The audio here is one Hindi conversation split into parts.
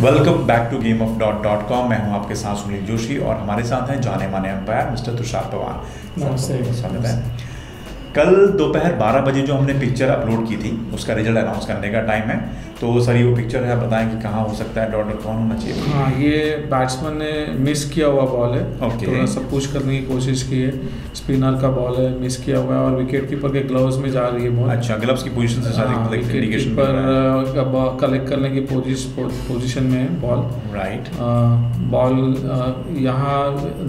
Welcome back to game of dot dot com मैं हूँ आपके साथ सुनील जोशी और हमारे साथ हैं जाने माने अंपायर मिस्टर तुषार पवार। नमस्ते। स्वागत है। कल दोपहर 12 बजे जो हमने पिक्चर अपलोड की थी उसका रिज़ल्ट अनाउंस करने का टाइम है। तो सर ये वो पिक्चर है आप बताएँ कि कहाँ हो सकता है डॉट कौन होना चाहिए? हाँ ये बैट्समैन ने मिस किया हुआ बॉल है। Okay. थोड़ा सा पुश करने की कोशिश की है। स्पिनर का बॉल है मिस किया हुआ है और विकेट कीपर के ग्लव्स में जा रही है बॉल अच्छा ग्लव्स की पोजीशन से शायद विकेट कीपर कलेक्ट करने की पोजीशन में है बॉल राइट बॉल यहाँ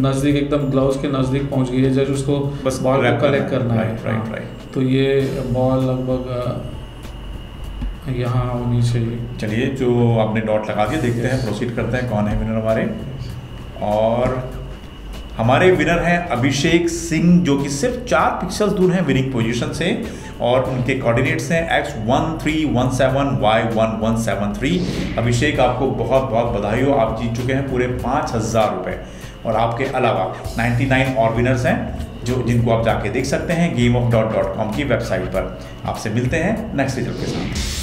नज़दीक एकदम ग्लव्स के नज़दीक पहुँच गई है। जब उसको बस बॉल को कलेक्ट करना है। करना है। right. तो ये बॉल लगभग यहाँ होनी चाहिए। चलिए जो आपने डॉट लगा दिया देखते हैं प्रोसीड करते हैं कौन है विनर हमारे। और हमारे विनर हैं अभिषेक सिंह जो कि सिर्फ़ चार पिक्सल्स दूर हैं विनिंग पोजीशन से और उनके कोऑर्डिनेट्स हैं X one three one seven Y one one seven three Abhishek आपको बहुत बहुत बधाई हो आप जीत चुके हैं पूरे पाँच हज़ार रुपये और आपके अलावा 99 और विनर्स हैं जो जिनको आप जाके देख सकते हैं game of dot dot com की वेबसाइट पर। आपसे मिलते हैं नेक्स्ट रिज़ल्ट के साथ।